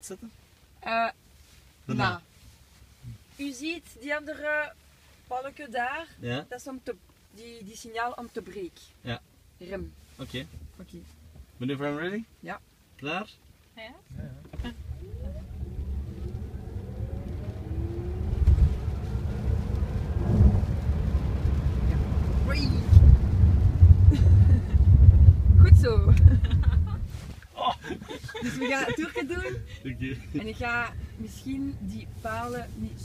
zetten? Eh, Daarna. na. U ziet die andere balken daar, Ja, dat is om te, die, die signaal om te breken. Ja. Rem. oké. Oké. Meneer I'm ready? Ja. Klaar? Ja? Brake. Goed Dus we gaan het doen. En ik ga misschien die palen niet